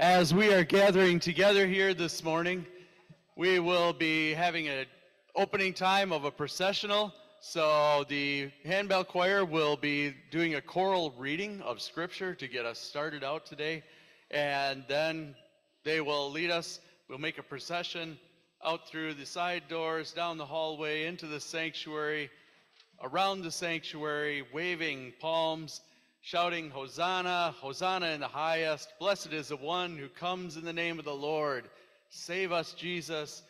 As we are gathering together here this morning, we will be having an opening time of a processional. So the handbell choir will be doing a choral reading of scripture to get us started out today. And then they will lead us, we'll make a procession out through the side doors, down the hallway, into the sanctuary, around the sanctuary, waving palms, shouting, Hosanna, Hosanna in the highest. Blessed is the one who comes in the name of the Lord. Save us, Jesus.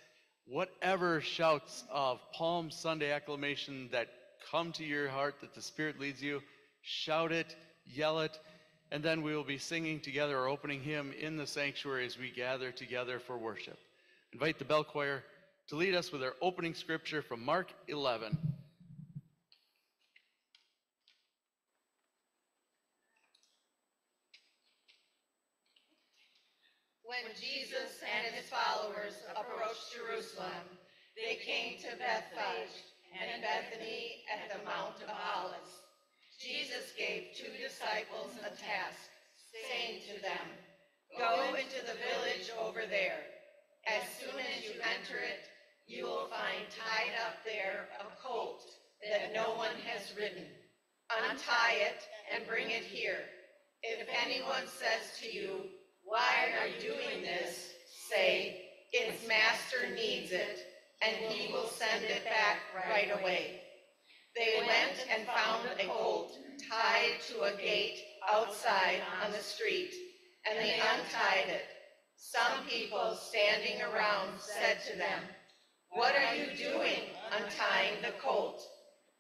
Whatever shouts of Palm Sunday acclamation that come to your heart, that the Spirit leads you, shout it, yell it, and then we will be singing together our opening hymn in the sanctuary as we gather together for worship. Invite the bell choir to lead us with our opening scripture from Mark 11. When Jesus and his followers approached Jerusalem, they came to Bethphage and Bethany at the Mount of Olives. Jesus gave two disciples a task, saying to them, Go into the village over there. As soon as you enter it, you will find tied up there a colt that no one has ridden. Untie it and bring it here. If anyone says to you, Why are you doing this? say, Its master needs it, and he will send it back right away. They went and found a colt tied to a gate outside on the street, and they untied it. Some people standing around said to them, What are you doing untying the colt?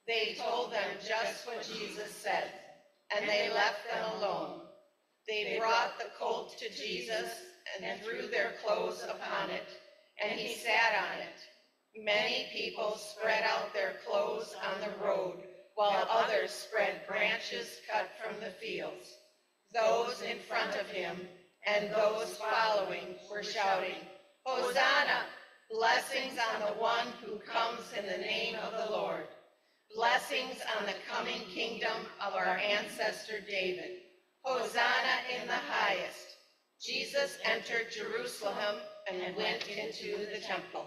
They told them just what Jesus said, and they left them alone. They brought the colt to Jesus and threw their clothes upon it, and he sat on it. Many people spread out their clothes on the road, while others spread branches cut from the fields. Those in front of him and those following were shouting, Hosanna! Blessings on the one who comes in the name of the Lord. Blessings on the coming kingdom of our ancestor David. Hosanna in the highest. Jesus entered Jerusalem and went into the temple.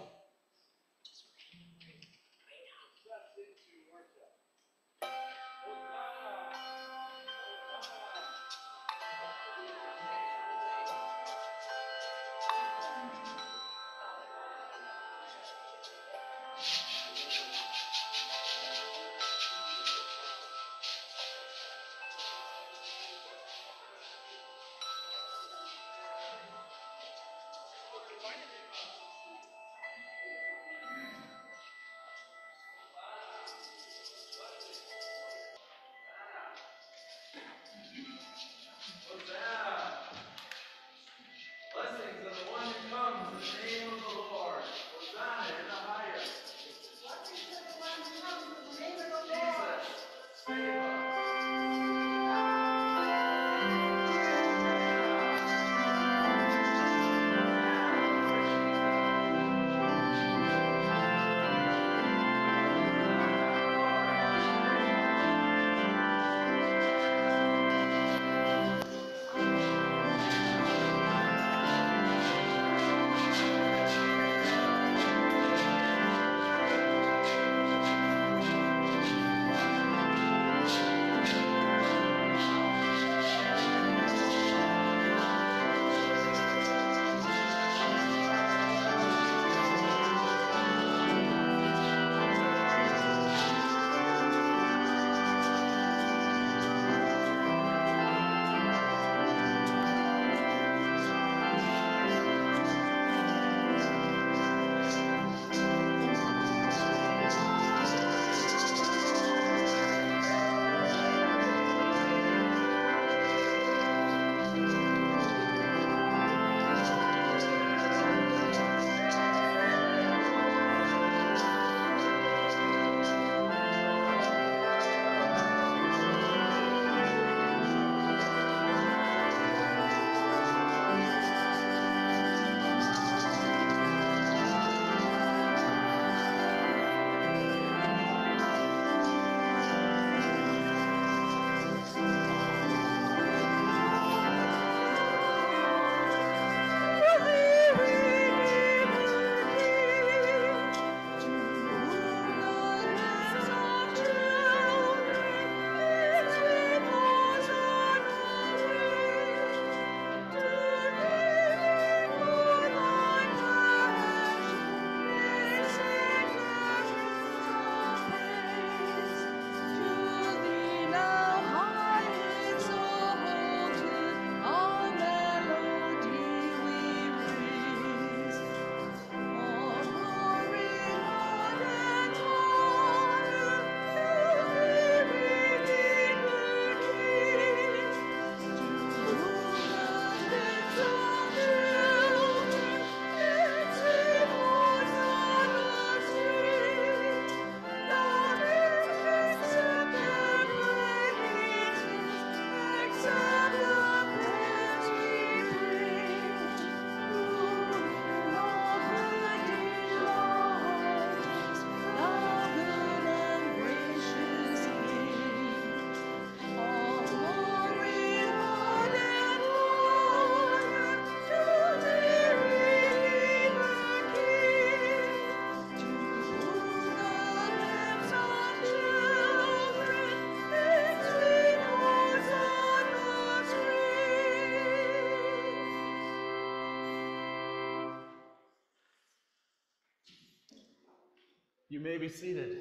You may be seated.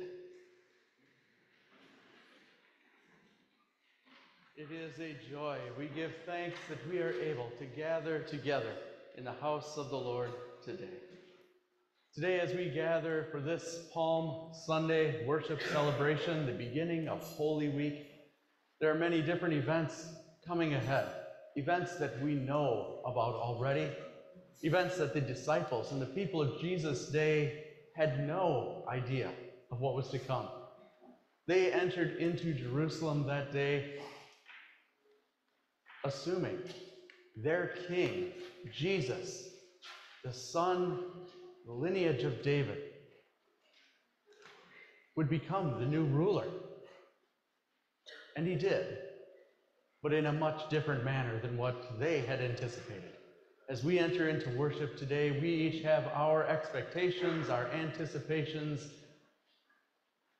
It is a joy. We give thanks that we are able to gather together in the house of the Lord today. Today, as we gather for this Palm Sunday worship celebration, the beginning of Holy Week, there are many different events coming ahead. Events that we know about already, events that the disciples and the people of Jesus' day had no idea of what was to come. They entered into Jerusalem that day assuming their king, Jesus, the son, the lineage of David, would become the new ruler. And he did, but in a much different manner than what they had anticipated. As we enter into worship today, we each have our expectations, our anticipations.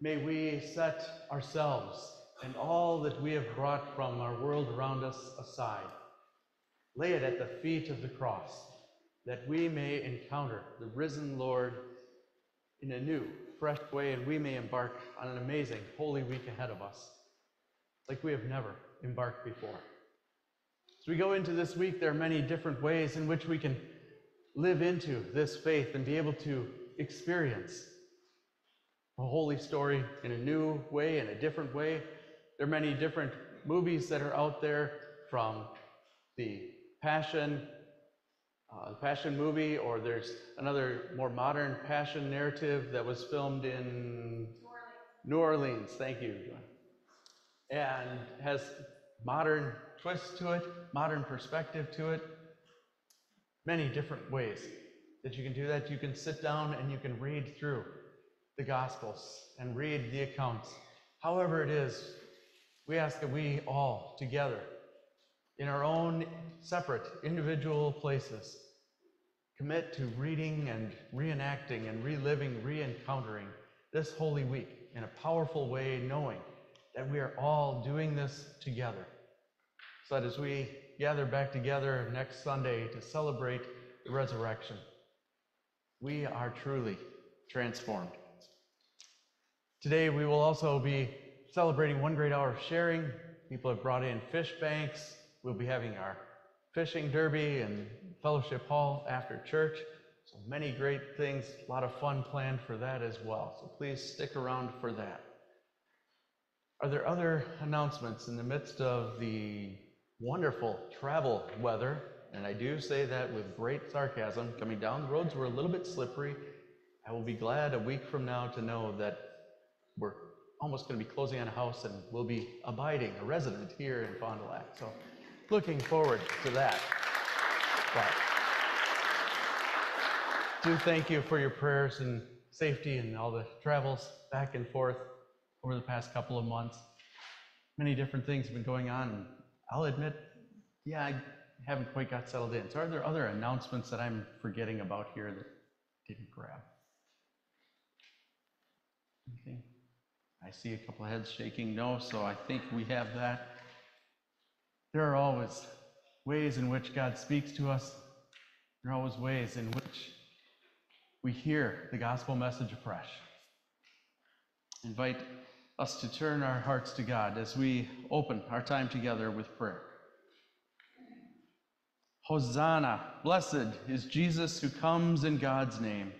May we set ourselves and all that we have brought from our world around us aside. Lay it at the feet of the cross, that we may encounter the risen Lord in a new, fresh way, and we may embark on an amazing Holy Week ahead of us, like we have never embarked before. As we go into this week, there are many different ways in which we can live into this faith and be able to experience a holy story in a new way, in a different way. There are many different movies that are out there from the Passion, uh, the Passion movie, or there's another more modern Passion narrative that was filmed in New Orleans. Thank you. And has modern twist to it, modern perspective to it. Many different ways that you can do that. You can sit down and you can read through the Gospels and read the accounts. However, it is, we ask that we all together, in our own separate individual places, commit to reading and reenacting and reliving, re encountering this Holy Week in a powerful way, knowing that we are all doing this together. So that as we gather back together next Sunday to celebrate the resurrection, we are truly transformed. Today, we will also be celebrating one great hour of sharing. People have brought in fish banks. We'll be having our fishing derby and fellowship hall after church. So many great things, a lot of fun planned for that as well. So please stick around for that. Are there other announcements in the midst of the wonderful travel weather? And I do say that with great sarcasm. Coming down the roads were a little bit slippery. I will be glad a week from now to know that we're almost going to be closing on a house and we'll be abiding, a resident here in Fond du Lac. So looking forward to that. But do thank you for your prayers and safety and all the travels back and forth over the past couple of months. Many different things have been going on. I'll admit, yeah, I haven't quite got settled in. So are there other announcements that I'm forgetting about here that didn't grab? Anything? I see a couple of heads shaking no, so I think we have that. There are always ways in which God speaks to us. There are always ways in which we hear the gospel message afresh. Invite us to turn our hearts to God as we open our time together with prayer. Hosanna, blessed is Jesus who comes in God's name.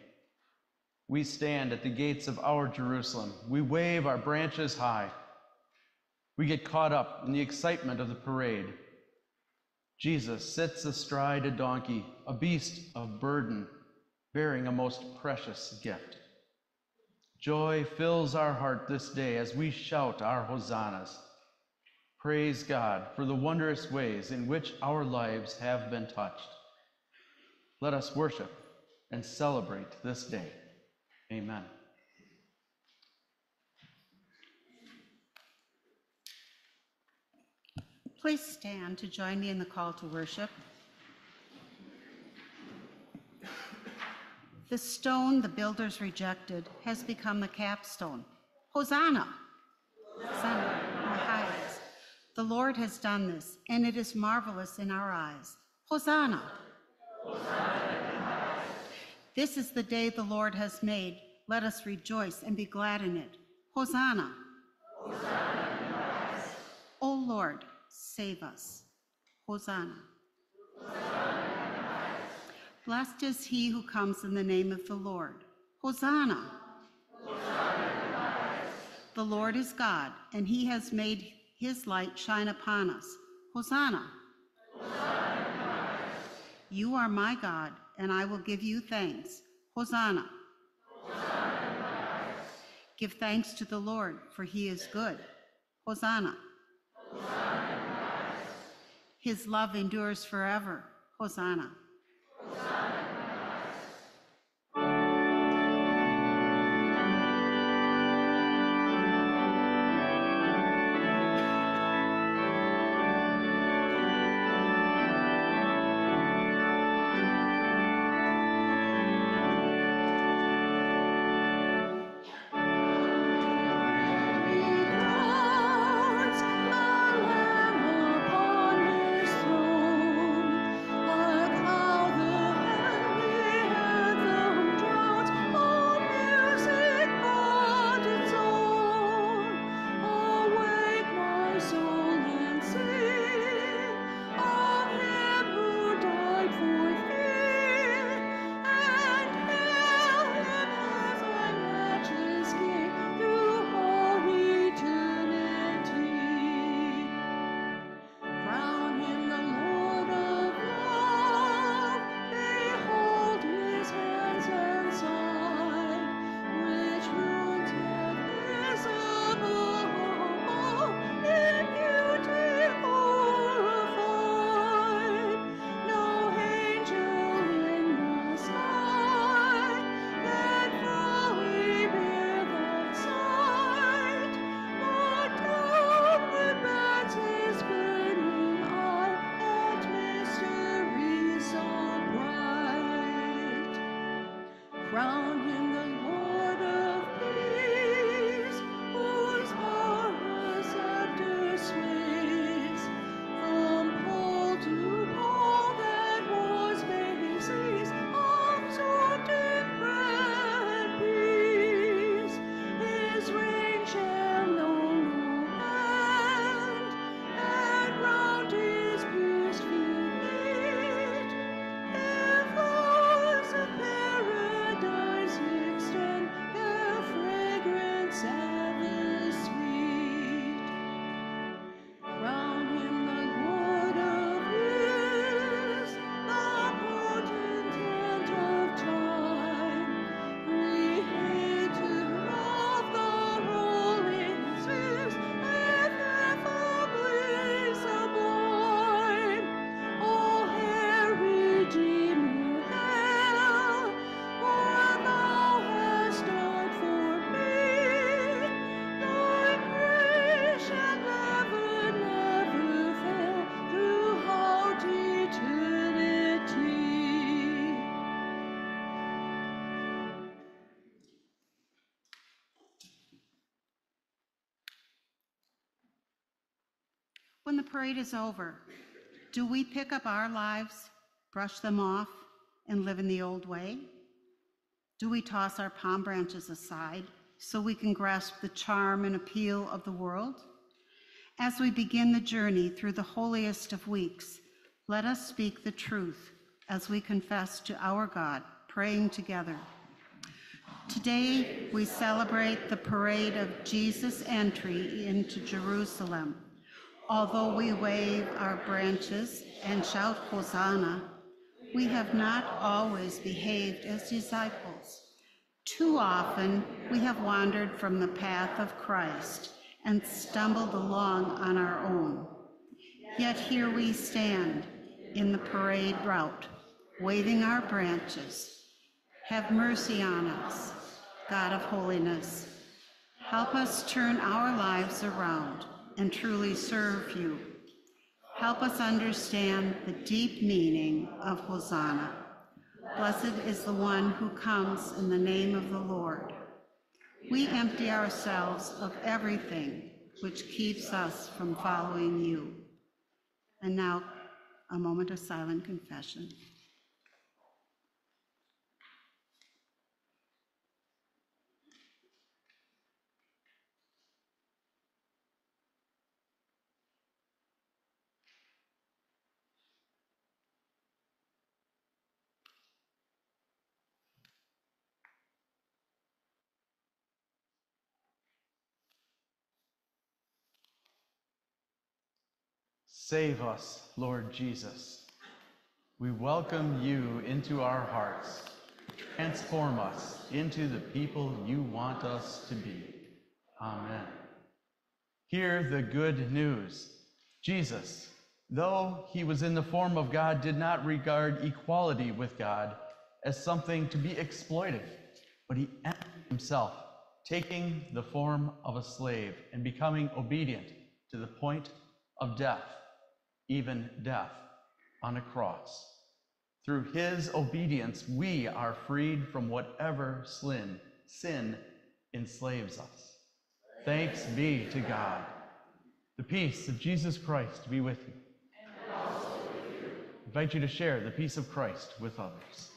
We stand at the gates of our Jerusalem. We wave our branches high. We get caught up in the excitement of the parade. Jesus sits astride a donkey, a beast of burden, bearing a most precious gift. Joy fills our heart this day as we shout our hosannas. Praise God for the wondrous ways in which our lives have been touched. Let us worship and celebrate this day. Amen. Please stand to join me in the call to worship. The stone the builders rejected has become the capstone. Hosanna! Hosanna in the highest. The Lord has done this, and it is marvelous in our eyes. Hosanna! This is the day the Lord has made. Let us rejoice and be glad in it. Hosanna. O Lord, save us. Hosanna. Blessed is he who comes in the name of the Lord. Hosanna. The Lord is God, and he has made his light shine upon us. Hosanna. You are my God, and I will give you thanks. Hosanna. Give thanks to the Lord, for he is good. Hosanna. His love endures forever. Hosanna. Parade is over, do we pick up our lives, brush them off, and live in the old way? Do we toss our palm branches aside so we can grasp the charm and appeal of the world? As we begin the journey through the holiest of weeks, let us speak the truth as we confess to our God, praying together. Today, we celebrate the parade of Jesus' entry into Jerusalem. Although we wave our branches and shout Hosanna, we have not always behaved as disciples. Too often, we have wandered from the path of Christ and stumbled along on our own. Yet here we stand in the parade route, waving our branches. Have mercy on us, God of holiness. Help us turn our lives around and truly serve you. Help us understand the deep meaning of Hosanna. Blessed is the one who comes in the name of the Lord. We empty ourselves of everything which keeps us from following you. And now, a moment of silent confession. Save us, Lord Jesus. We welcome you into our hearts. Transform us into the people you want us to be. Amen. Hear the good news. Jesus, though he was in the form of God, did not regard equality with God as something to be exploited, but he emptied himself, taking the form of a slave and becoming obedient to the point of death, even death on a cross. Through his obedience, we are freed from whatever sin, sin enslaves us. Thanks be to God. The peace of Jesus Christ be with you. And also with you. I invite you to share the peace of Christ with others.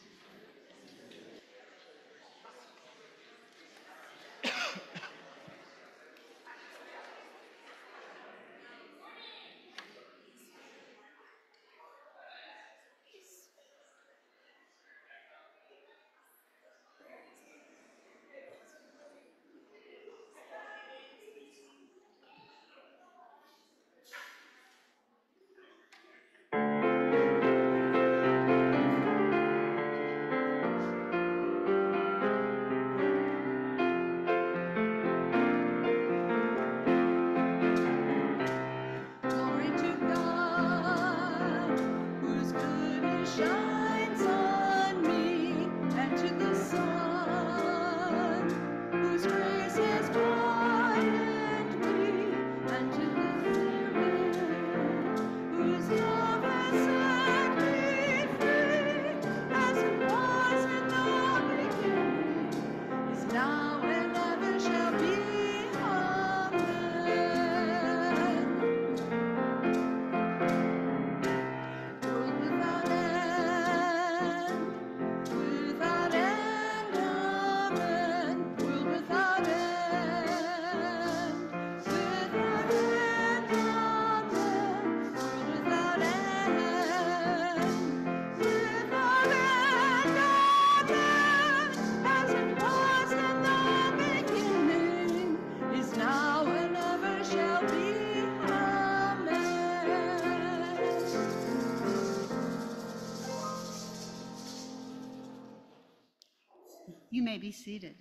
Be seated.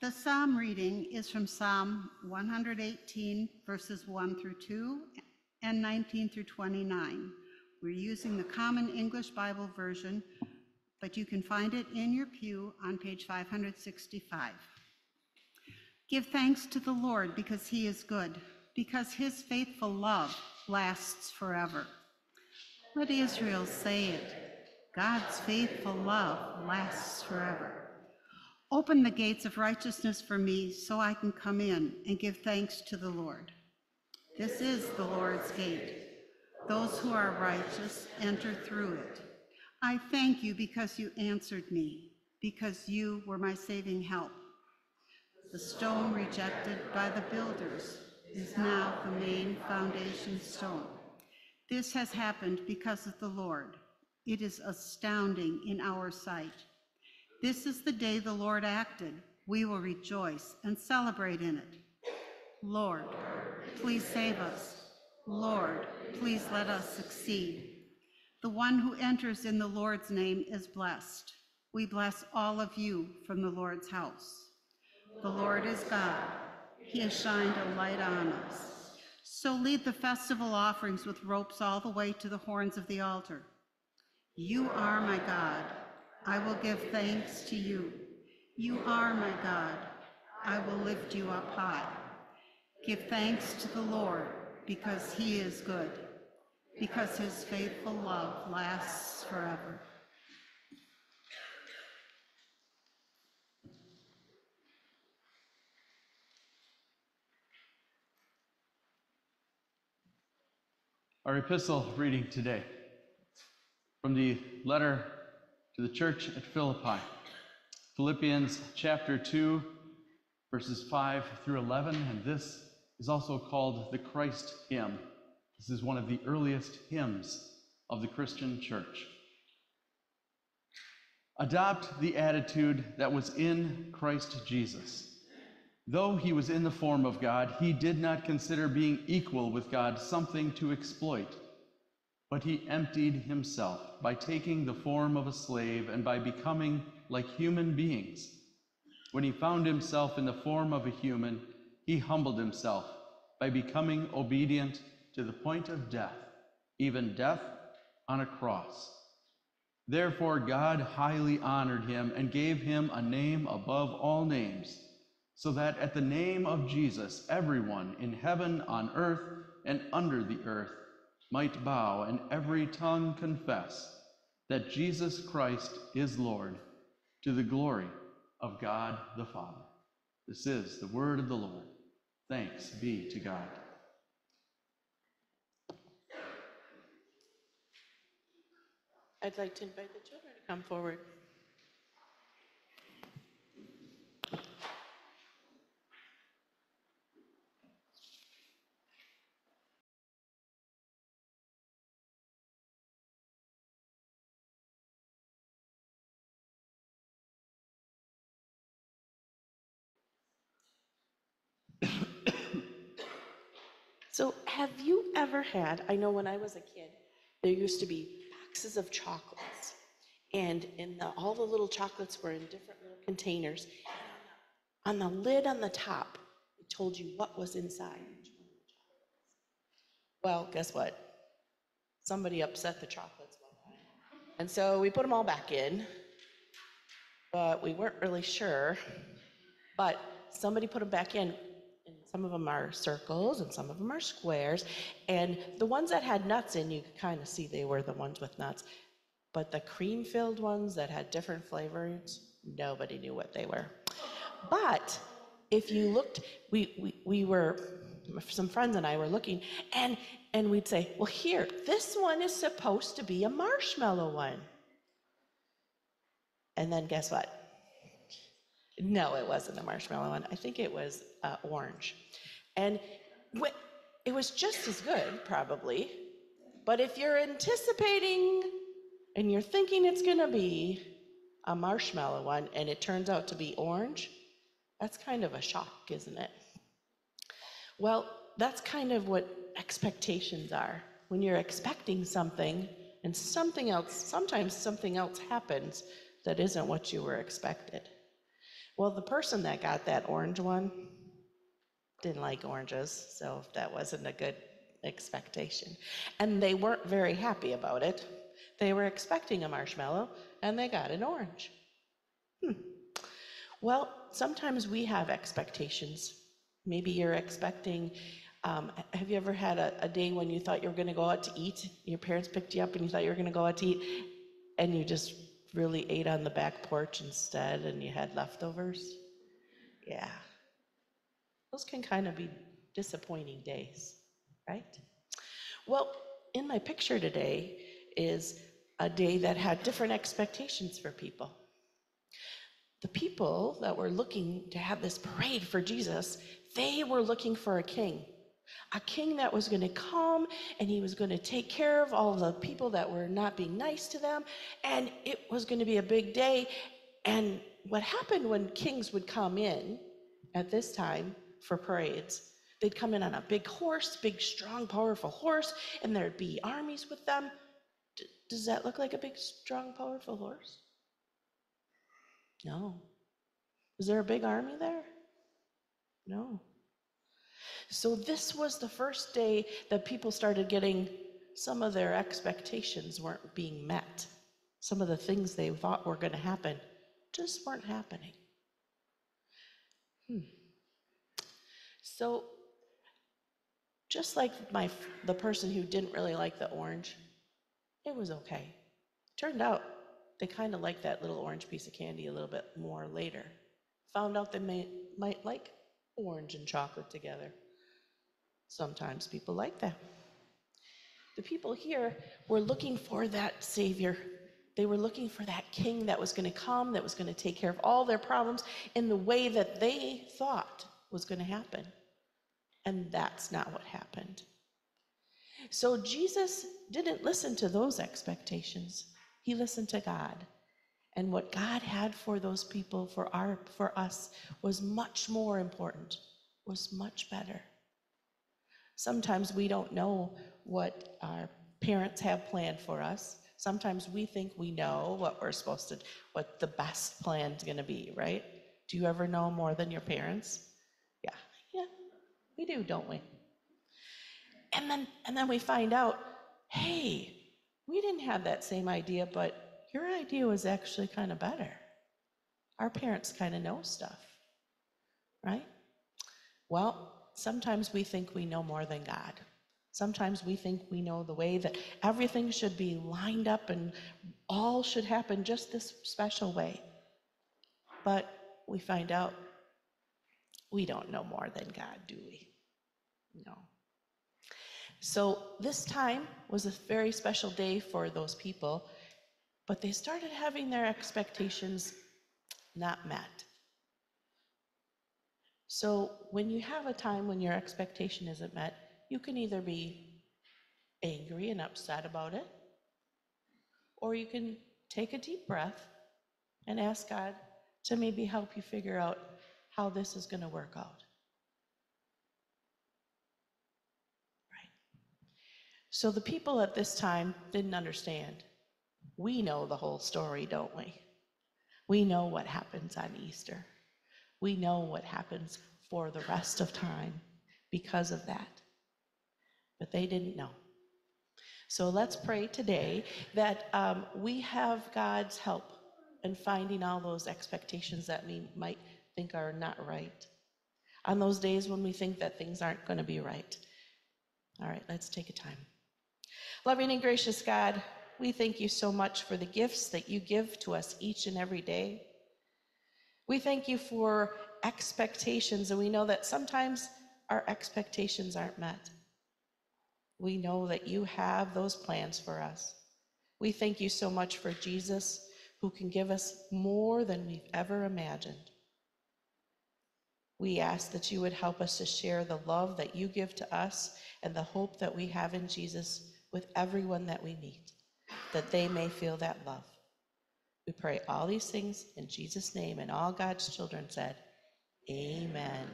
The psalm reading is from Psalm 118, verses 1 through 2 and 19 through 29. We're using the Common English Bible version, but you can find it in your pew on page 565. Give thanks to the Lord because he is good, because his faithful love lasts forever. Let Israel say it. God's faithful love lasts forever. Open the gates of righteousness for me so I can come in and give thanks to the Lord. This is the Lord's gate. Those who are righteous enter through it. I thank you because you answered me, because you were my saving help. The stone rejected by the builders is now the main foundation stone. This has happened because of the Lord. It is astounding in our sight. This is the day the Lord acted. We will rejoice and celebrate in it. Lord, please save us. Lord, please let us succeed. The one who enters in the Lord's name is blessed. We bless all of you from the Lord's house. The Lord is God. He has shined a light on us. So lead the festival offerings with ropes all the way to the horns of the altar. You are my God. I will give thanks to you. You are my God. I will lift you up high. Give thanks to the Lord because he is good, because his faithful love lasts forever. Our epistle reading today from the letter to the church at Philippi, Philippians chapter 2, verses 5 through 11, and this is also called the Christ hymn. This is one of the earliest hymns of the Christian church. Adopt the attitude that was in Christ Jesus. Though he was in the form of God, he did not consider being equal with God something to exploit, but he emptied himself by taking the form of a slave and by becoming like human beings. When he found himself in the form of a human, he humbled himself by becoming obedient to the point of death, even death on a cross. Therefore, God highly honored him and gave him a name above all names, so that at the name of Jesus, everyone in heaven, on earth, and under the earth might bow and every tongue confess that Jesus Christ is Lord, to the glory of God the Father. This is the word of the Lord. Thanks be to God. I'd like to invite the children to come forward. So, have you ever had? I know when I was a kid, there used to be boxes of chocolates, and in the, all the little chocolates were in different little containers. On the lid on the top, it told you what was inside. Well, guess what? Somebody upset the chocolates and so we put them all back in, but we weren't really sure. But somebody put them back in, some of them are circles and some of them are squares. And the ones that had nuts in, you could kind of see they were the ones with nuts. But the cream filled ones that had different flavors, nobody knew what they were. But if you looked, we, we, we were, some friends and I were looking, and, and we'd say, well, here, this one is supposed to be a marshmallow one. And then guess what? No, it wasn't a marshmallow one. I think it was uh, orange. And it was just as good, probably. But if you're anticipating and you're thinking it's going to be a marshmallow one and it turns out to be orange, that's kind of a shock, isn't it? Well, that's kind of what expectations are. When you're expecting something and something else, sometimes something else happens that isn't what you were expected. Well, the person that got that orange one didn't like oranges, so that wasn't a good expectation. And they weren't very happy about it. They were expecting a marshmallow and they got an orange. Hmm. Well, sometimes we have expectations. Maybe you're expecting. Um, have you ever had a, a day when you thought you were going to go out to eat? Your parents picked you up and you thought you were going to go out to eat, and you just really ate on the back porch instead and you had leftovers? Yeah. Those can kind of be disappointing days, right? Well, in my picture today is a day that had different expectations for people. The people that were looking to have this parade for Jesus, they were looking for a king. A king that was going to come and he was going to take care of all the people that were not being nice to them. And it was going to be a big day. And what happened when kings would come in at this time for parades, they'd come in on a big horse, big, strong, powerful horse, and there'd be armies with them. D- does that look like a big, strong, powerful horse? No. Is there a big army there? No. So, this was the first day that people started getting some of their expectations weren't being met. Some of the things they thought were going to happen just weren't happening. Hmm. So, just like my the person who didn't really like the orange, it was okay. Turned out they kind of liked that little orange piece of candy a little bit more later. Found out they may, might like orange and chocolate together. Sometimes people like that. The people here were looking for that Savior. They were looking for that King that was going to come, that was going to take care of all their problems in the way that they thought was going to happen. And that's not what happened. So Jesus didn't listen to those expectations, he listened to God. And what God had for those people, for our for us, was much more important, was much better. Sometimes we don't know what our parents have planned for us. Sometimes we think we know what we're supposed to, what the best plan's gonna be, right? Do you ever know more than your parents? Yeah, yeah, we do, don't we? And then, and then we find out, hey, we didn't have that same idea, but your idea was actually kind of better. Our parents kind of know stuff, right? Well, sometimes we think we know more than God. Sometimes we think we know the way that everything should be lined up and all should happen just this special way. But we find out we don't know more than God, do we? No. So this time was a very special day for those people, but they started having their expectations not met. So when you have a time when your expectation isn't met, you can either be angry and upset about it, or you can take a deep breath and ask God to maybe help you figure out how this is going to work out. Right. So the people at this time didn't understand. We know the whole story, don't we? We know what happens on Easter. We know what happens for the rest of time because of that. But they didn't know. So let's pray today that um, we have God's help in finding all those expectations that we might think are not right. On those days when we think that things aren't going to be right. All right, let's take a time. Loving and gracious God, we thank you so much for the gifts that you give to us each and every day. We thank you for expectations, and we know that sometimes our expectations aren't met. We know that you have those plans for us. We thank you so much for Jesus, who can give us more than we've ever imagined. We ask that you would help us to share the love that you give to us and the hope that we have in Jesus with everyone that we meet, that they may feel that love. We pray all these things in Jesus' name, and all God's children said, Amen.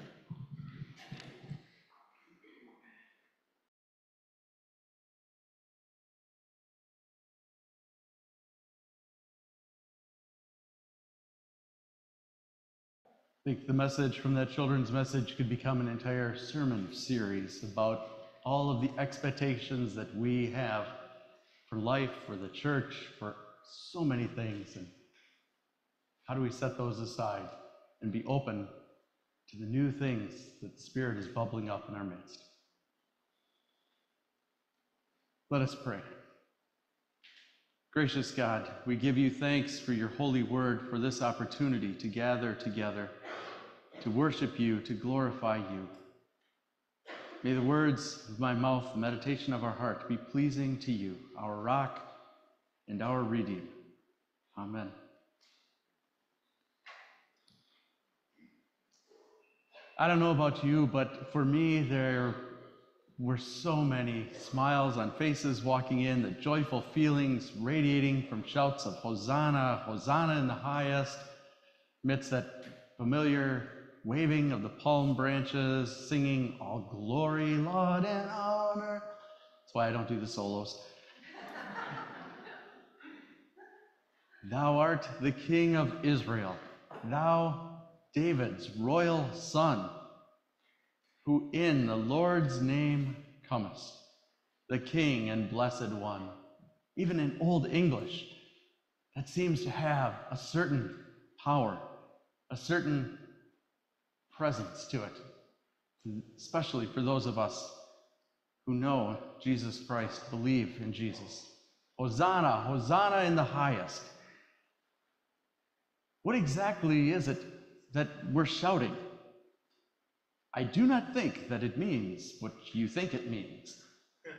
I think the message from that children's message could become an entire sermon series about all of the expectations that we have for life, for the church, for so many things. And how do we set those aside and be open to the new things that the Spirit is bubbling up in our midst? Let us pray. Gracious God, we give you thanks for your holy word, for this opportunity to gather together, to worship you, to glorify you. May the words of my mouth, the meditation of our heart be pleasing to you, our rock and our redeemer. Amen. I don't know about you, but for me, there were so many smiles on faces walking in, the joyful feelings radiating from shouts of Hosanna, Hosanna in the highest, amidst that familiar waving of the palm branches, singing all glory, laud, and honor. That's why I don't do the solos. Thou art the King of Israel, thou David's royal son who in the Lord's name comest, the King and Blessed One. Even in Old English, that seems to have a certain power, a certain presence to it, especially for those of us who know Jesus Christ, believe in Jesus. Hosanna, Hosanna in the highest. What exactly is it that we're shouting? I do not think that it means what you think it means.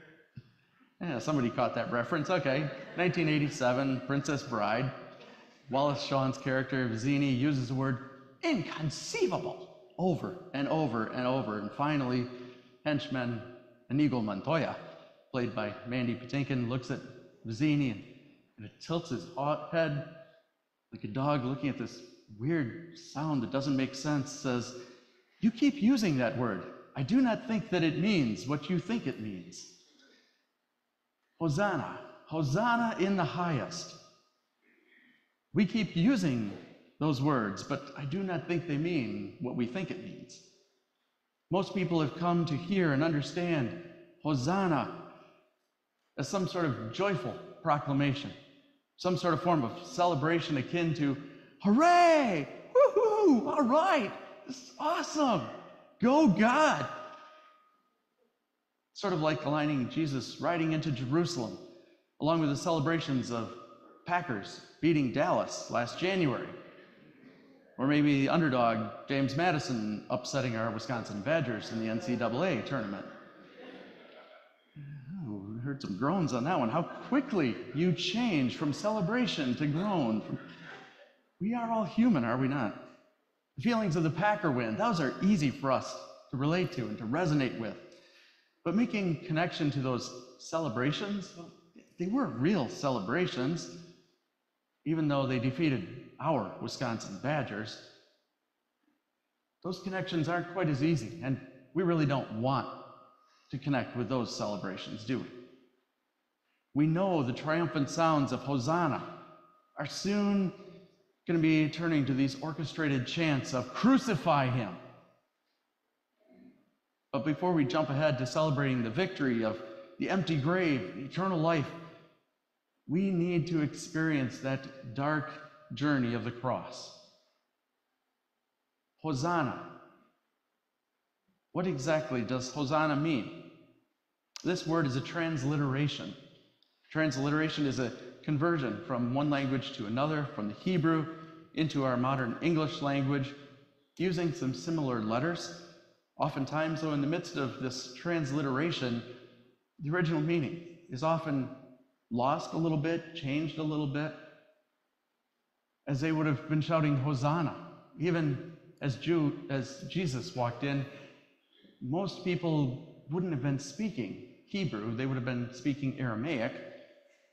Yeah, somebody caught that reference. Okay, 1987, Princess Bride. Wallace Shawn's character, Vizzini, uses the word inconceivable over and over and over. And finally, henchman Inigo Montoya, played by Mandy Patinkin, looks at Vizzini and, and it tilts his head like a dog looking at this weird sound that doesn't make sense, says, You keep using that word. I do not think that it means what you think it means. Hosanna, Hosanna in the highest. We keep using those words, but I do not think they mean what we think it means. Most people have come to hear and understand Hosanna as some sort of joyful proclamation, some sort of form of celebration akin to, hooray, woohoo, all right, this is awesome, go God. Sort of like aligning Jesus riding into Jerusalem, along with the celebrations of Packers beating Dallas last January. Or maybe the underdog, James Madison, upsetting our Wisconsin Badgers in the NCAA tournament. Heard some groans on that one. How quickly you change from celebration to groan. We are all human, are we not? The feelings of the Packer win, those are easy for us to relate to and to resonate with. But making connection to those celebrations, they were real celebrations, even though they defeated our Wisconsin Badgers. Those connections aren't quite as easy, and we really don't want to connect with those celebrations, do we? We know the triumphant sounds of Hosanna are soon going to be turning to these orchestrated chants of crucify him. But before we jump ahead to celebrating the victory of the empty grave, eternal life, we need to experience that dark journey of the cross. Hosanna. What exactly does Hosanna mean? This word is a transliteration. Transliteration is a conversion from one language to another, from the Hebrew into our modern English language, using some similar letters. Oftentimes, though, in the midst of this transliteration, the original meaning is often lost a little bit, changed a little bit, as they would have been shouting Hosanna. Even as, Jew, as Jesus walked in, most people wouldn't have been speaking Hebrew, they would have been speaking Aramaic.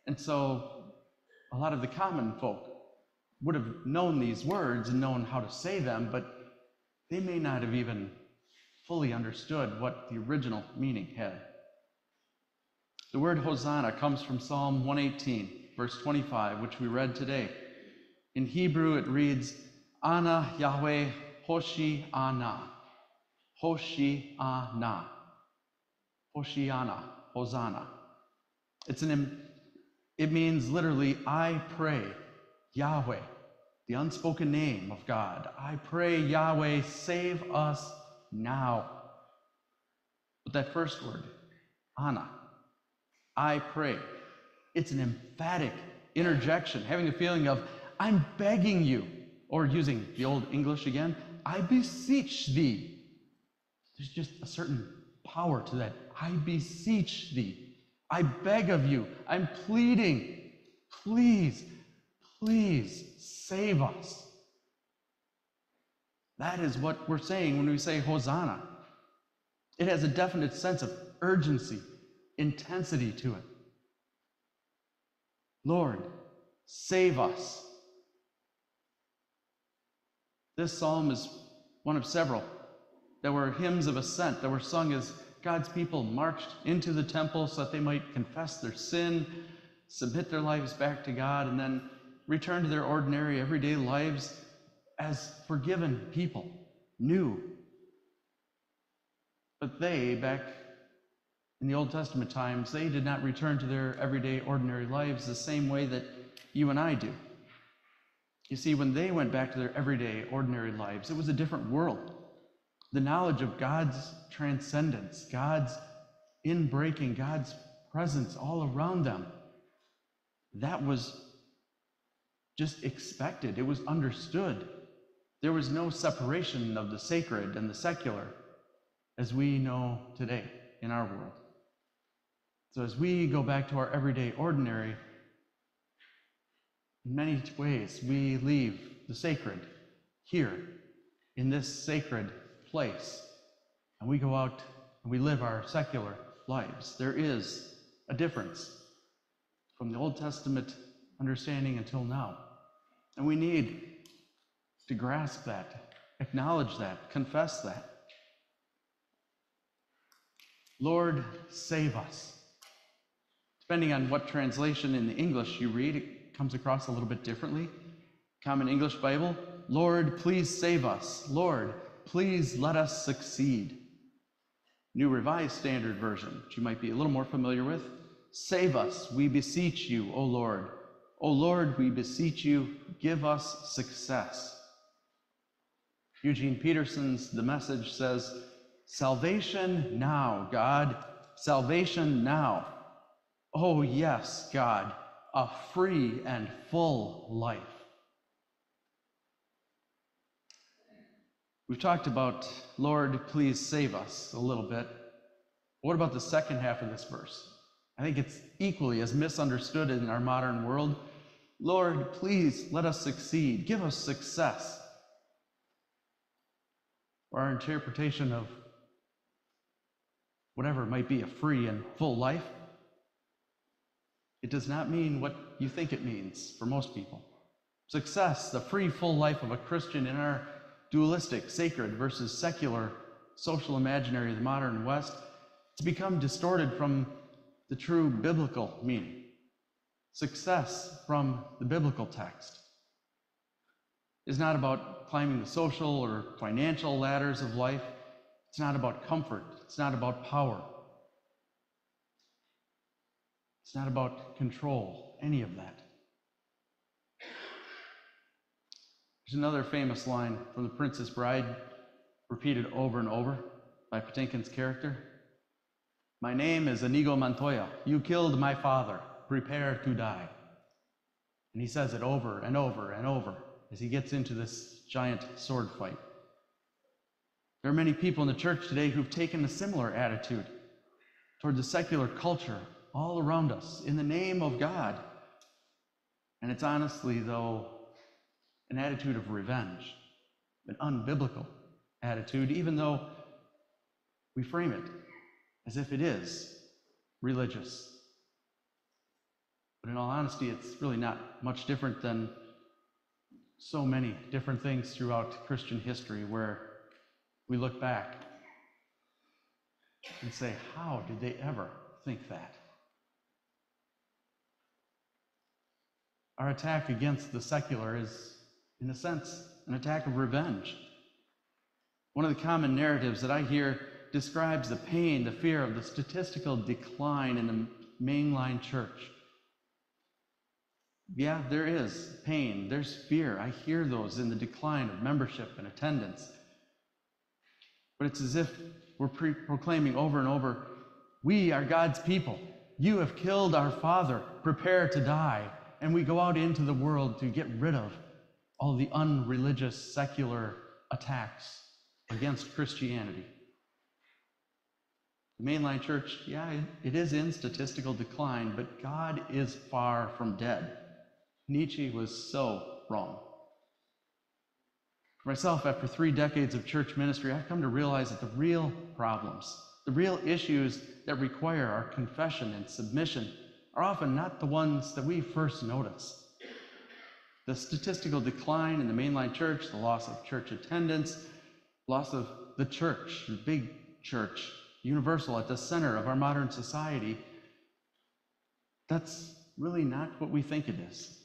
And so a lot of the common folk would have known these words and known how to say them, but they may not have even fully understood what the original meaning had. The word Hosanna comes from Psalm 118, verse 25, which we read today. In Hebrew, it reads, Ana Yahweh Hoshi Ana. Hoshi Ana. Hoshiana. Hosanna. It's an, it means literally, I pray, Yahweh, the unspoken name of God. I pray, Yahweh, save us now. But that first word, Ana, I pray, it's an emphatic interjection, having a feeling of, I'm begging you, or using the old English again, I beseech thee. There's just a certain power to that. I beseech thee. I beg of you. I'm pleading. Please, please save us. That is what we're saying when we say Hosanna. It has a definite sense of urgency, intensity to it. Lord, save us. This psalm is one of several that were hymns of ascent that were sung as God's people marched into the temple so that they might confess their sin, submit their lives back to God, and then return to their ordinary, everyday lives as forgiven people, new. But they, back in the Old Testament times, they did not return to their everyday, ordinary lives the same way that you and I do. You see, when they went back to their everyday, ordinary lives, it was a different world. The knowledge of God's transcendence, God's inbreaking, God's presence all around them, that was just expected. It was understood. There was no separation of the sacred and the secular as we know today in our world. So, as we go back to our everyday ordinary, in many ways, we leave the sacred here in this sacred place and we go out and we live our secular lives. There is a difference from the Old Testament understanding until now. And we need to grasp that, acknowledge that, confess that. Lord, save us. Depending on what translation in the English you read, it comes across a little bit differently. Common English Bible, Lord, please save us. Lord, please let us succeed. New Revised Standard Version, which you might be a little more familiar with, save us, we beseech you, O Lord. O Lord, we beseech you, give us success. Eugene Peterson's The Message says, Salvation now, God, salvation now. Oh, yes, God, a free and full life. We've talked about, Lord, please save us a little bit. What about the second half of this verse? I think it's equally as misunderstood in our modern world. Lord, please let us succeed. Give us success. Or our interpretation of whatever might be a free and full life. It does not mean what you think it means for most people. Success, the free, full life of a Christian in our dualistic, sacred versus secular social imaginary of the modern West, to become distorted from the true biblical meaning. Success from the biblical text is not about climbing the social or financial ladders of life. It's not about comfort. It's not about power. It's not about control, any of that. There's another famous line from The Princess Bride, repeated over and over by Patinkin's character. My name is Inigo Montoya. You killed my father. Prepare to die. And he says it over and over and over as he gets into this giant sword fight. There are many people in the church today who've taken a similar attitude toward the secular culture all around us in the name of God. And it's honestly, though, an attitude of revenge, an unbiblical attitude, even though we frame it as if it is religious. But in all honesty, it's really not much different than so many different things throughout Christian history where we look back and say, How did they ever think that? Our attack against the secular is, in a sense, an attack of revenge. One of the common narratives that I hear describes the pain, the fear of the statistical decline in the mainline church. Yeah, there is pain, there's fear. I hear those in the decline of membership and attendance. But it's as if we're pre- proclaiming over and over we are God's people. You have killed our father. Prepare to die. And we go out into the world to get rid of all the unreligious, secular attacks against Christianity. The mainline church, yeah, it is in statistical decline, but God is far from dead. Nietzsche was so wrong. For myself, after three decades of church ministry, I've come to realize that the real problems, the real issues that require our confession and submission, are often not the ones that we first notice. The statistical decline in the mainline church, the loss of church attendance, loss of the church, the big church, universal at the center of our modern society, that's really not what we think it is.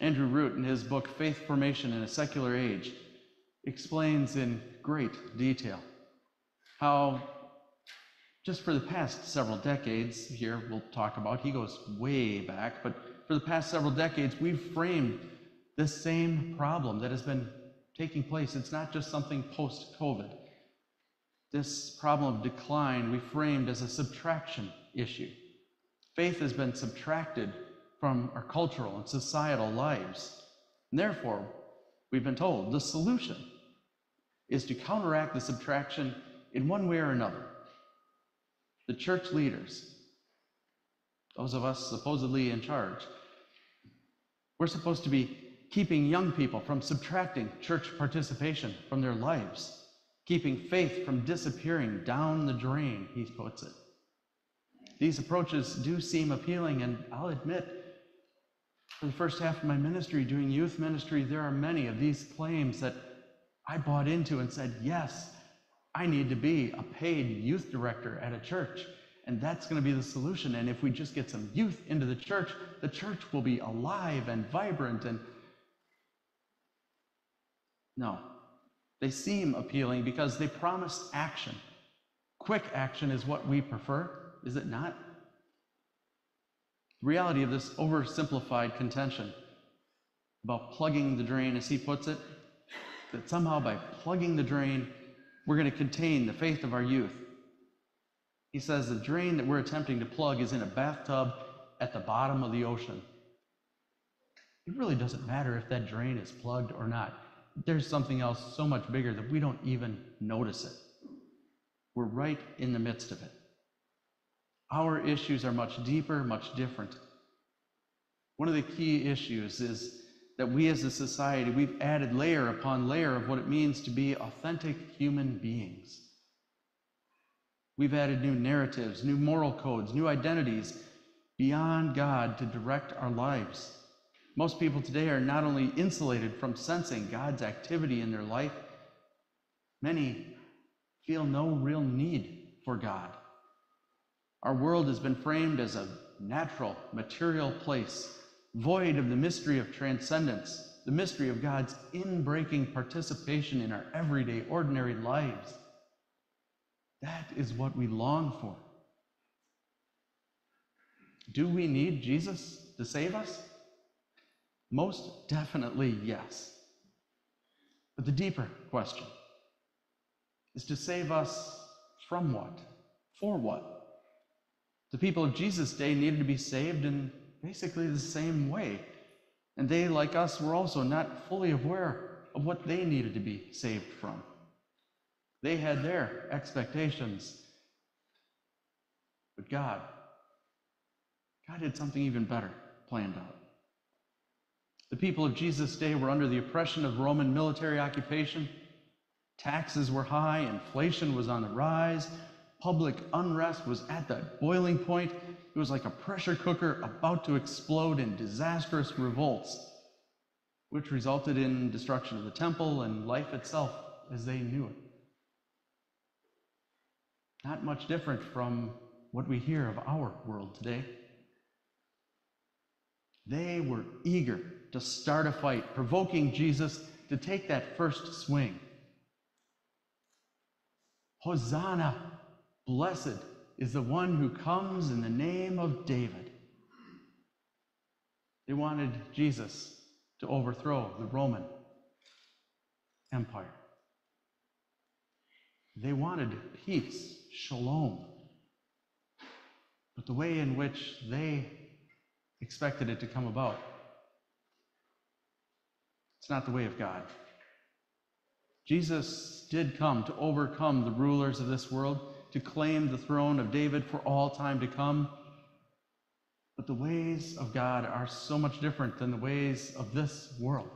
Andrew Root, in his book Faith Formation in a Secular Age, explains in great detail how, just for the past several decades, here we'll talk about, he goes way back, but for the past several decades, we've framed this same problem that has been taking place. It's not just something post COVID. This problem of decline we framed as a subtraction issue. Faith has been subtracted from our cultural and societal lives. And therefore, we've been told the solution is to counteract the subtraction in one way or another. The church leaders, those of us supposedly in charge, we're supposed to be keeping young people from subtracting church participation from their lives, keeping faith from disappearing down the drain, he puts it. These approaches do seem appealing, and I'll admit, For the first half of my ministry, doing youth ministry, there are many of these claims that I bought into and said, yes, I need to be a paid youth director at a church. And that's going to be the solution. And if we just get some youth into the church, the church will be alive and vibrant. And no, they seem appealing because they promise action. Quick action is what we prefer, is it not? The reality of this oversimplified contention about plugging the drain, as he puts it, that somehow by plugging the drain, we're going to contain the faith of our youth. He says the drain that we're attempting to plug is in a bathtub at the bottom of the ocean. It really doesn't matter if that drain is plugged or not. There's something else so much bigger that we don't even notice it. We're right in the midst of it. Our issues are much deeper, much different. One of the key issues is that we as a society, we've added layer upon layer of what it means to be authentic human beings. We've added new narratives, new moral codes, new identities beyond God to direct our lives. Most people today are not only insulated from sensing God's activity in their life, many feel no real need for God. Our world has been framed as a natural, material place, void of the mystery of transcendence, the mystery of God's inbreaking participation in our everyday, ordinary lives. That is what we long for. Do we need Jesus to save us? Most definitely, yes. But the deeper question is to save us from what? For what? The people of Jesus' day needed to be saved in basically the same way. And they, like us, were also not fully aware of what they needed to be saved from. They had their expectations. But God, God had something even better planned out. The people of Jesus' day were under the oppression of Roman military occupation. Taxes were high, inflation was on the rise, public unrest was at the boiling point. It was like a pressure cooker about to explode in disastrous revolts, which resulted in destruction of the temple and life itself as they knew it. Not much different from what we hear of our world today. They were eager to start a fight, provoking Jesus to take that first swing. Hosanna, blessed is the one who comes in the name of David. They wanted Jesus to overthrow the Roman Empire. They wanted peace, shalom. But the way in which they expected it to come about, it's not the way of God. Jesus did come to overcome the rulers of this world, to claim the throne of David for all time to come. But the ways of God are so much different than the ways of this world.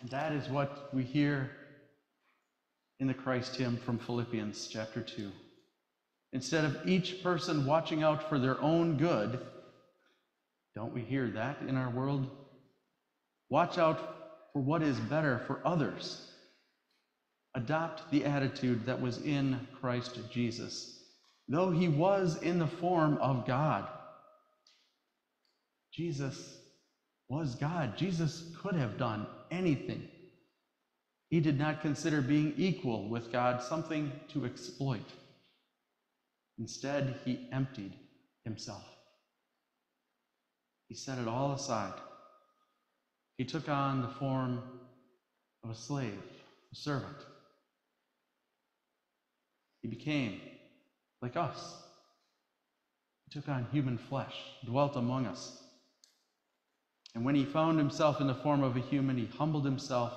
And that is what we hear in the Christ hymn from Philippians chapter 2. Instead of each person watching out for their own good, don't we hear that in our world? Watch out for what is better for others. Adopt the attitude that was in Christ Jesus. Though he was in the form of God, Jesus was God. Jesus could have done anything. He did not consider being equal with God something to exploit. Instead, he emptied himself. He set it all aside. He took on the form of a slave, a servant. He became like us. He took on human flesh, dwelt among us. And when he found himself in the form of a human, he humbled himself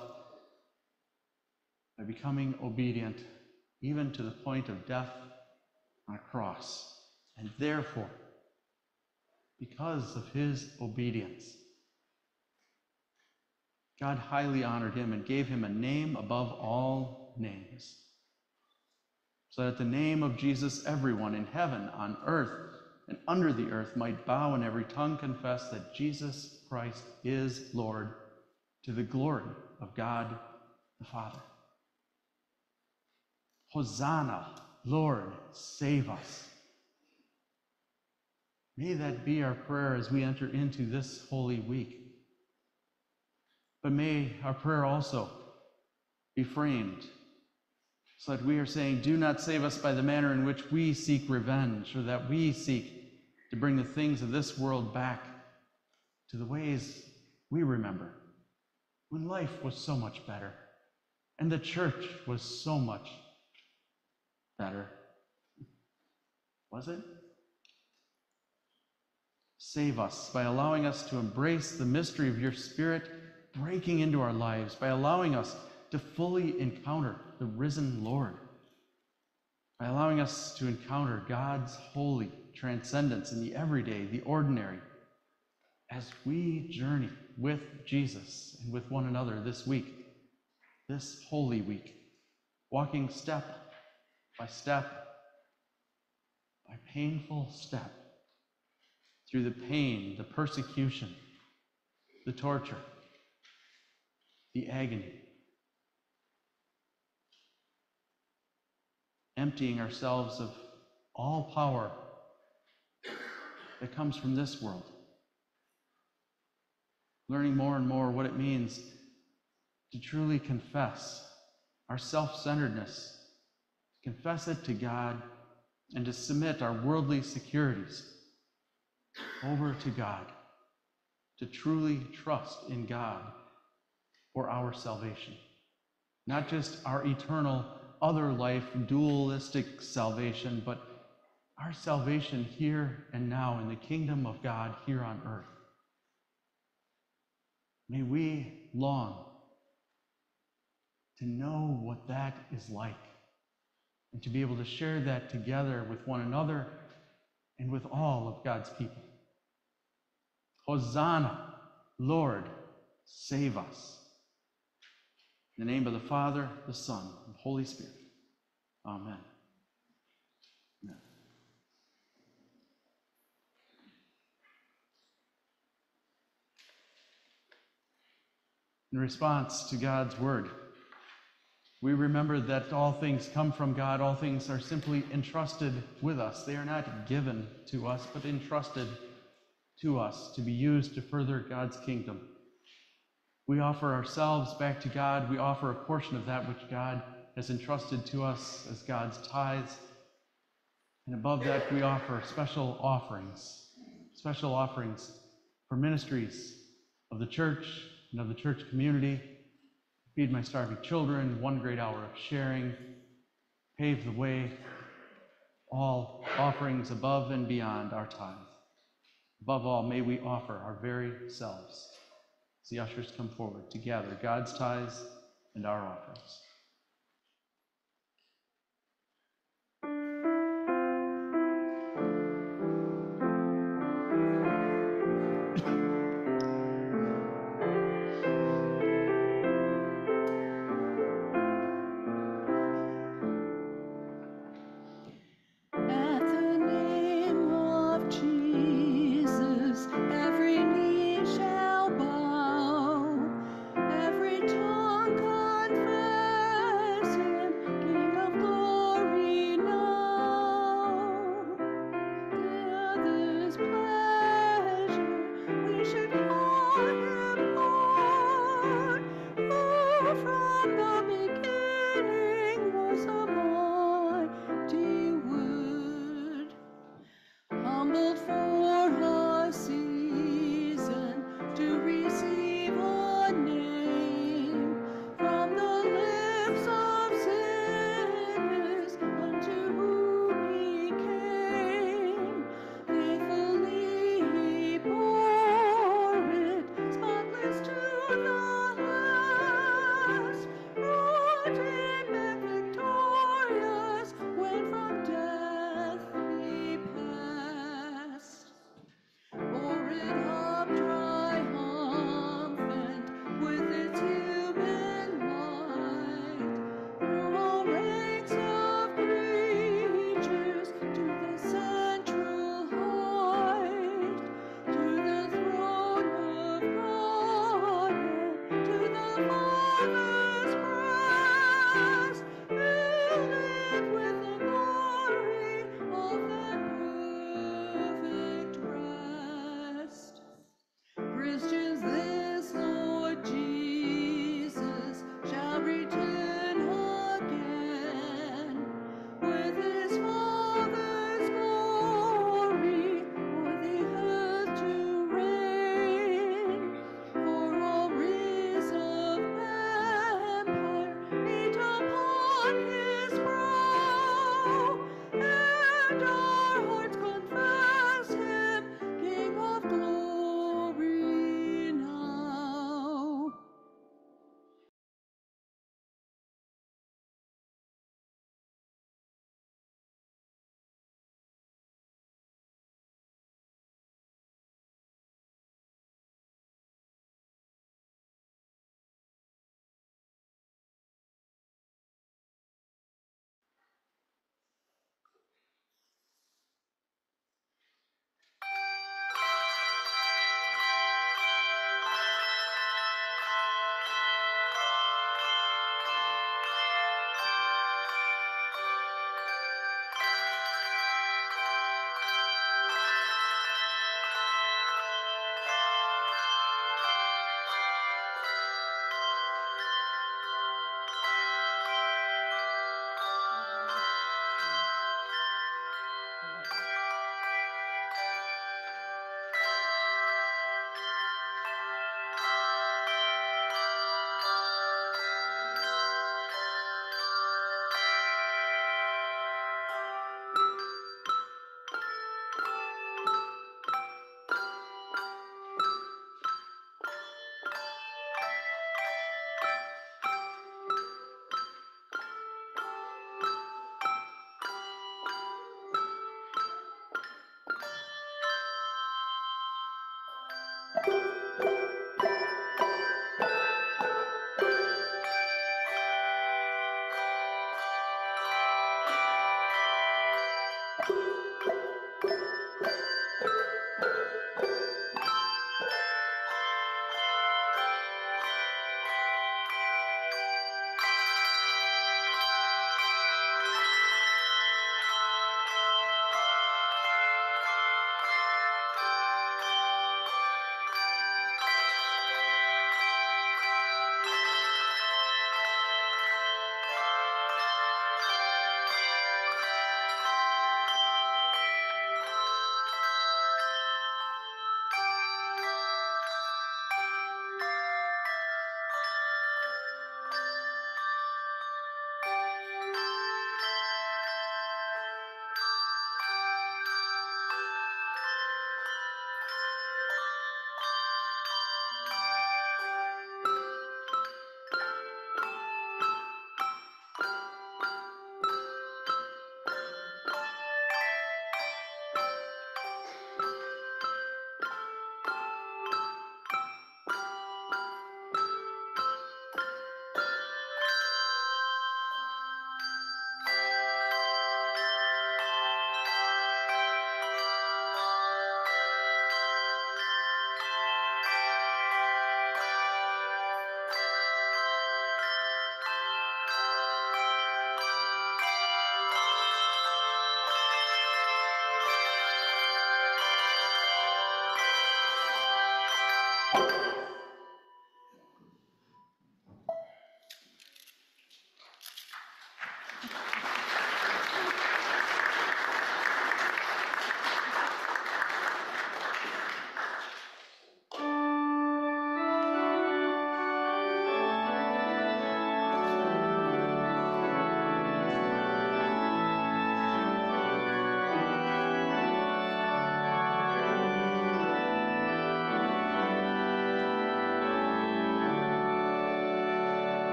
by becoming obedient, even to the point of death on a cross. And therefore, because of his obedience, God highly honored him and gave him a name above all names. So that at the name of Jesus, everyone in heaven, on earth, and under the earth might bow and every tongue confess that Jesus Christ is Lord to the glory of God the Father. Hosanna, Lord, save us. May that be our prayer as we enter into this holy week. But may our prayer also be framed so that we are saying, Do not save us by the manner in which we seek revenge, or that we seek to bring the things of this world back to the ways we remember when life was so much better and the church was so much better. Was it? Save us by allowing us to embrace the mystery of your Spirit breaking into our lives, by allowing us to fully encounter the risen Lord, by allowing us to encounter God's holy transcendence in the everyday, the ordinary, as we journey with Jesus and with one another this week, this holy week, walking step by step, by painful step, through the pain, the persecution, the torture, the agony, emptying ourselves of all power that comes from this world. Learning more and more what it means to truly confess our self centeredness, confess it to God, and to submit our worldly securities over to God, to truly trust in God for our salvation. Not just our eternal, other life, dualistic salvation, but our salvation here and now in the kingdom of God here on earth. May we long to know what that is like and to be able to share that together with one another and with all of God's people. Hosanna, Lord, save us. In the name of the Father, the Son, and the Holy Spirit. Amen. Amen. In response to God's word, we remember that all things come from God, all things are simply entrusted with us. They are not given to us, but entrusted to us to be used to further God's kingdom. We offer ourselves back to God. We offer a portion of that which God has entrusted to us as God's tithes. And above that, we offer special offerings, special offerings for ministries of the church and of the church community. Feed my starving children, one great hour of sharing, pave the way, all offerings above and beyond our tithe. Above all, may we offer our very selves as the ushers come forward to gather God's tithes and our offerings.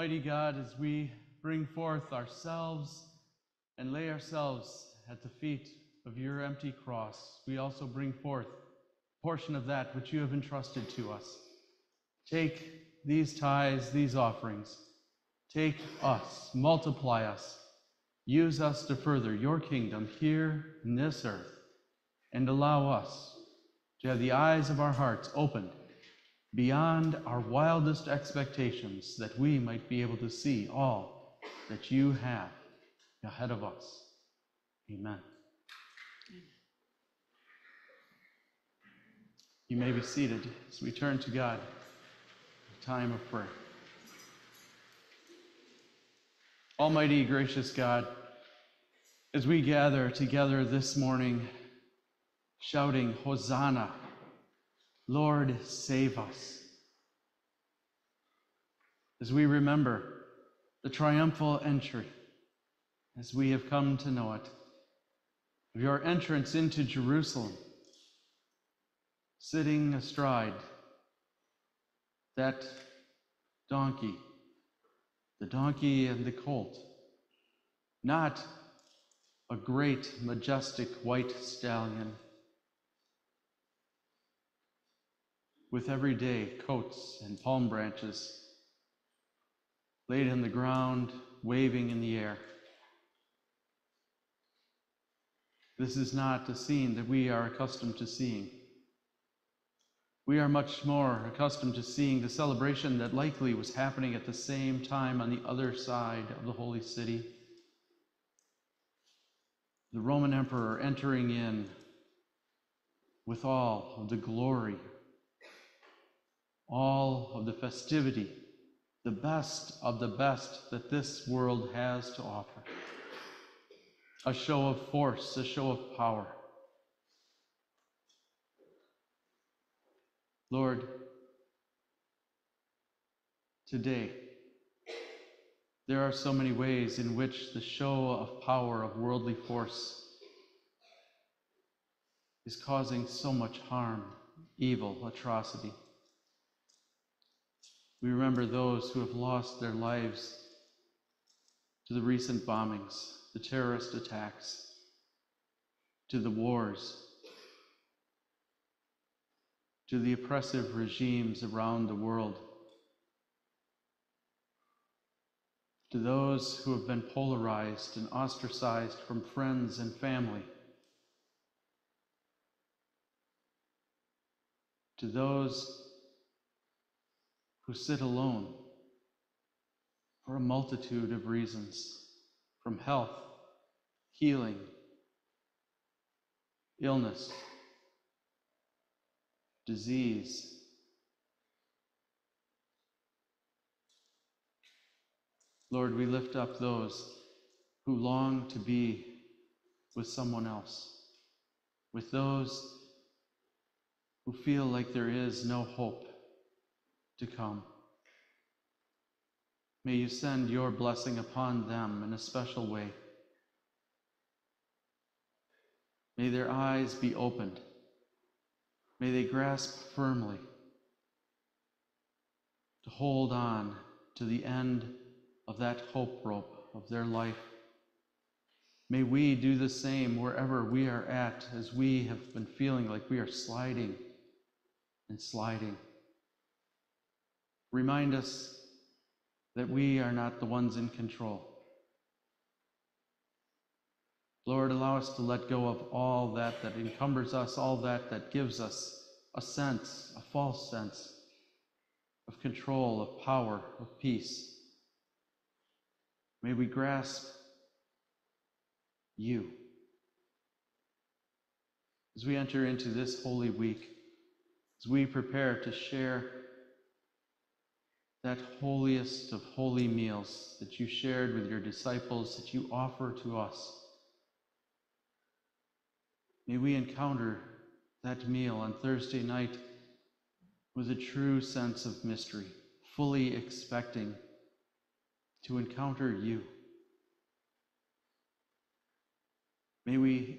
Almighty God, as we bring forth ourselves and lay ourselves at the feet of your empty cross, we also bring forth a portion of that which you have entrusted to us. Take these tithes, these offerings, take us, multiply us, use us to further your kingdom here in this earth, and allow us to have the eyes of our hearts opened beyond our wildest expectations, that we might be able to see all that you have ahead of us. Amen. You may be seated as we turn to God. A time of prayer. Almighty, gracious God, as we gather together this morning, shouting, Hosanna, Lord, save us. As we remember the triumphal entry, as we have come to know it, of your entrance into Jerusalem, sitting astride that donkey, the donkey and the colt, not a great, majestic white stallion with everyday coats and palm branches laid in the ground, waving in the air. This is not a scene that we are accustomed to seeing. We are much more accustomed to seeing the celebration that likely was happening at the same time on the other side of the holy city. The Roman emperor entering in with all of the glory all of the festivity, the best of the best that this world has to offer. A show of force, a show of power. Lord, today, there are so many ways in which the show of power of worldly force is causing so much harm, evil, atrocity. We remember those who have lost their lives to the recent bombings, the terrorist attacks, to the wars, to the oppressive regimes around the world, to those who have been polarized and ostracized from friends and family, to those who sit alone for a multitude of reasons from health, healing, illness, disease. Lord, we lift up those who long to be with someone else, with those who feel like there is no hope to come. May you send your blessing upon them in a special way. May their eyes be opened. May they grasp firmly to hold on to the end of that hope rope of their life. May we do the same wherever we are at as we have been feeling like we are sliding and sliding. Remind us that we are not the ones in control. Lord, allow us to let go of all that that encumbers us, all that that gives us a sense, a false sense of control, of power, of peace. May we grasp you as we enter into this holy week, as we prepare to share that holiest of holy meals that you shared with your disciples, that you offer to us. May we encounter that meal on Thursday night with a true sense of mystery, fully expecting to encounter you. May we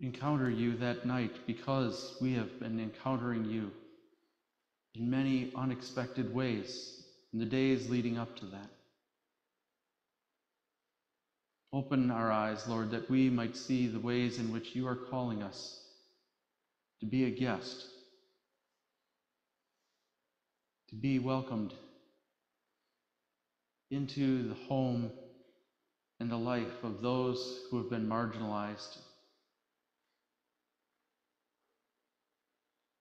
encounter you that night because we have been encountering you in many unexpected ways in the days leading up to that. Open our eyes, Lord, that we might see the ways in which you are calling us to be a guest, to be welcomed into the home and the life of those who have been marginalized.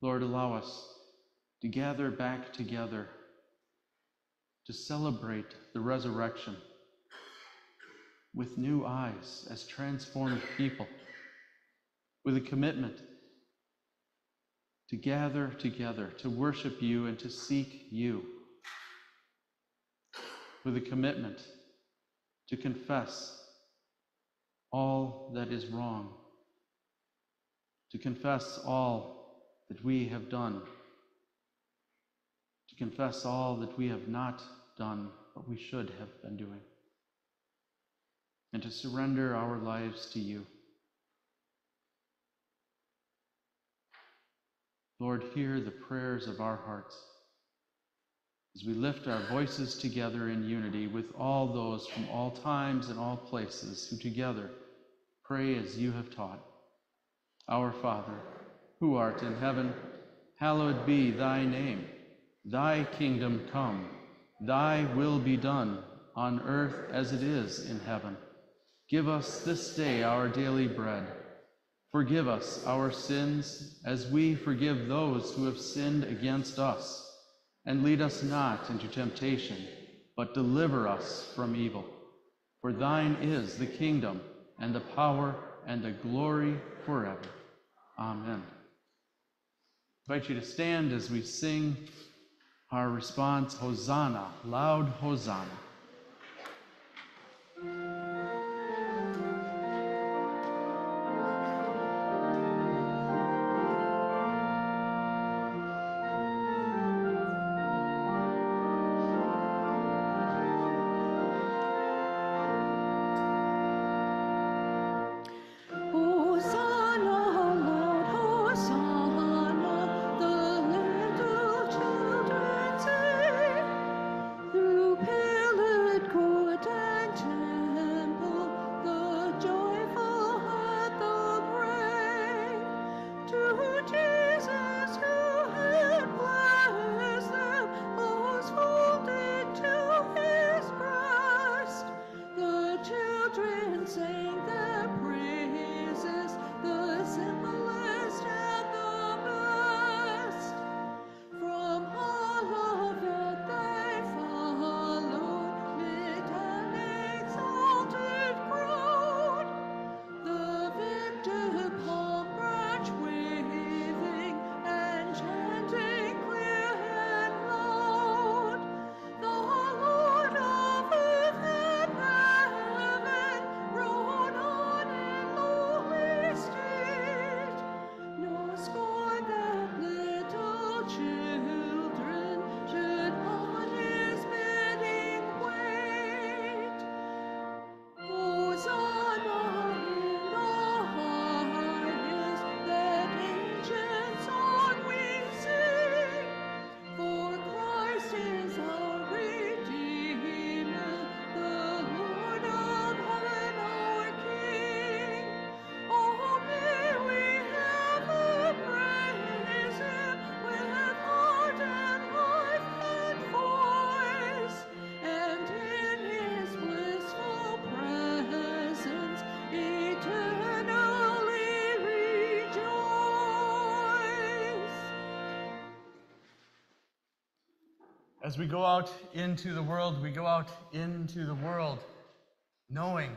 Lord, allow us to gather back together to celebrate the resurrection with new eyes as transformed people, with a commitment to gather together, to worship you and to seek you, with a commitment to confess all that is wrong, to confess all that we have done, confess all that we have not done, but we should have been doing and to surrender our lives to you. Lord, hear the prayers of our hearts as we lift our voices together in unity with all those from all times and all places who together pray as you have taught. Our Father, who art in heaven, hallowed be thy name. Thy kingdom come, thy will be done on earth as it is in heaven. Give us this day our daily bread. Forgive us our sins as we forgive those who have sinned against us. And lead us not into temptation, but deliver us from evil. For thine is the kingdom, and the power, and the glory forever. Amen. I invite you to stand as we sing our response, Hosanna, loud Hosanna. As we go out into the world, we go out into the world knowing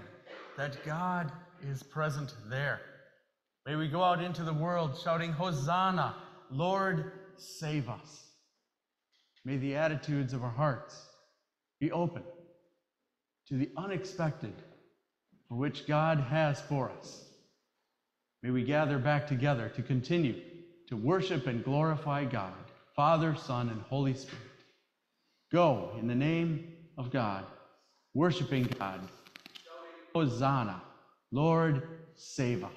that God is present there. May we go out into the world shouting, Hosanna, Lord, save us. May the attitudes of our hearts be open to the unexpected for which God has for us. May we gather back together to continue to worship and glorify God, Father, Son, and Holy Spirit. Go in the name of God, worshiping God. Hosanna, Lord, save us.